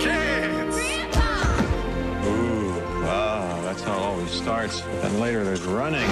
Kids! Ooh, wow, that's how it always starts. But then later there's running.